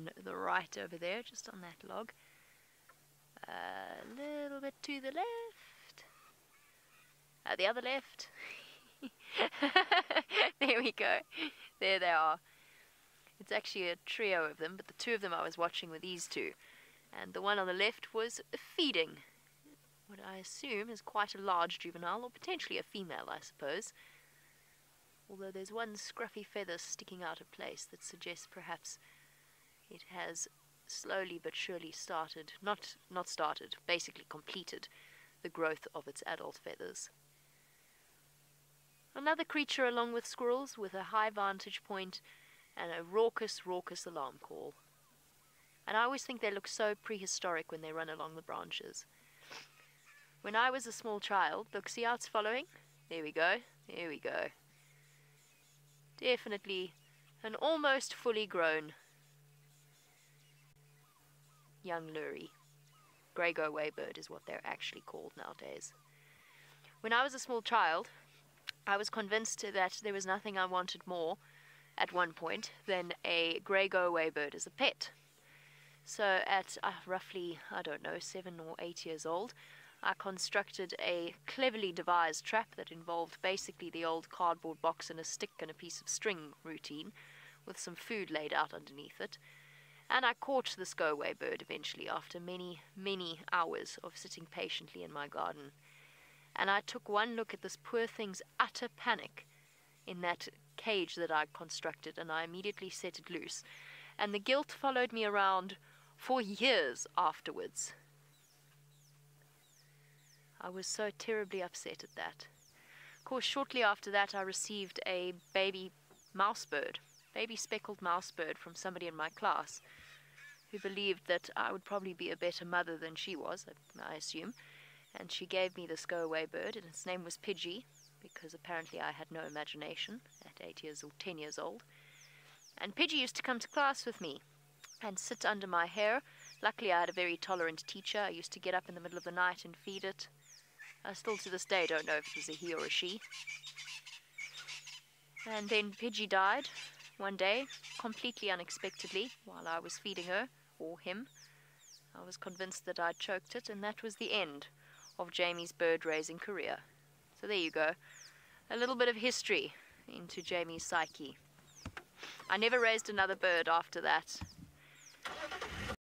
on the right over there, just on that log. A little bit to the left. Uh, the other left. there we go. There they are. It's actually a trio of them, but the two of them I was watching were these two. And the one on the left was feeding. What I assume is quite a large juvenile, or potentially a female, I suppose. Although there's one scruffy feather sticking out of place that suggests perhaps it has slowly but surely started, not, not started, basically completed the growth of its adult feathers. Another creature along with squirrels with a high vantage point and a raucous, raucous alarm call. And I always think they look so prehistoric when they run along the branches. When I was a small child, look, see how it's following? There we go, there we go. Definitely an almost fully grown young lory. Grey go away bird is what they're actually called nowadays. When I was a small child, I was convinced that there was nothing I wanted more at one point than a grey go away bird as a pet. So at uh, roughly, I don't know, seven or eight years old, I constructed a cleverly devised trap that involved basically the old cardboard box and a stick and a piece of string routine with some food laid out underneath it. And I caught this go away bird eventually after many, many hours of sitting patiently in my garden. And I took one look at this poor thing's utter panic in that cage that I'd constructed, and I immediately set it loose. And the guilt followed me around for years afterwards. I was so terribly upset at that. Of course, shortly after that, I received a baby mouse bird, baby speckled mouse bird from somebody in my class who believed that I would probably be a better mother than she was, I assume. And she gave me this go away bird, and its name was Pidgey because apparently I had no imagination at eight years or ten years old. And Pidgey used to come to class with me and sit under my hair. Luckily, I had a very tolerant teacher. I used to get up in the middle of the night and feed it. I still to this day don't know if it was a he or a she. And then Pidgey died one day, completely unexpectedly, while I was feeding her, or him. I was convinced that I'd choked it, and that was the end of Jamie's bird raising career. So there you go. A little bit of history into Jamie's psyche. I never raised another bird after that.